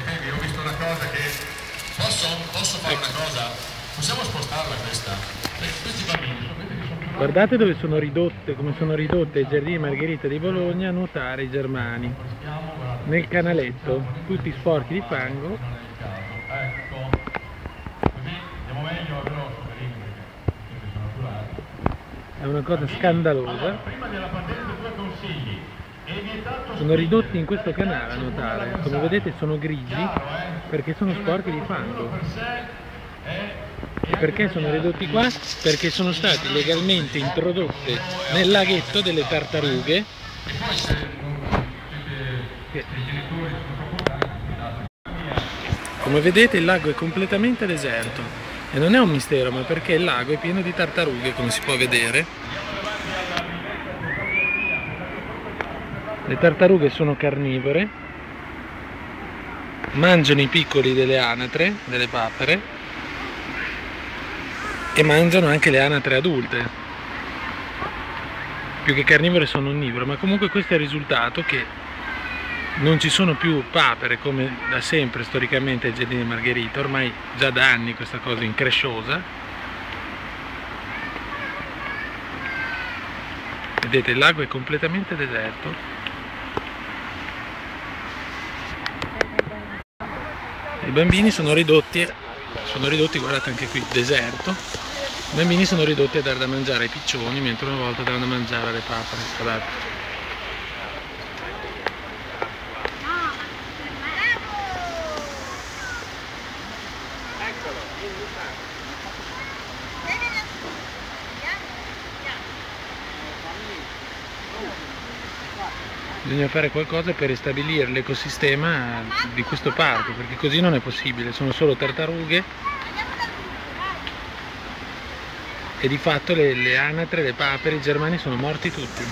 Fendi, ho visto una cosa che... Posso, posso fare una cosa? Possiamo spostarla questa? Questi bambini Guardate dove sono ridotte, come sono ridotte i giardini Margherita di Bologna a nuotare i germani. Nel canaletto, tutti sporchi di fango. è. Ecco. È una cosa scandalosa. Prima della partenza due consigli. Sono ridotti in questo canale a nuotare. Come vedete sono grigi perché sono sporchi di fango. perché sono ridotti qua? Perché sono state legalmente introdotte nel laghetto delle tartarughe. Come vedete il lago è completamente deserto e non è un mistero ma perché il lago è pieno di tartarughe come si può vedere. Le tartarughe sono carnivore, mangiano i piccoli delle anatre, delle papere e mangiano anche le anatre adulte. Più che carnivore sono onnivore, ma comunque questo è il risultato che non ci sono più papere come da sempre storicamente ai giardini di Margherita, ormai già da anni questa cosa incresciosa. Vedete il lago è completamente deserto. I bambini sono ridotti, sono ridotti, guardate anche qui, deserto. I bambini sono ridotti a dare da mangiare ai piccioni, mentre una volta davano da mangiare alle papere. Guardate. Bisogna fare qualcosa per ristabilire l'ecosistema di questo parco, perché così non è possibile, sono solo tartarughe e di fatto le, le anatre, le papere, i germani sono morti tutti.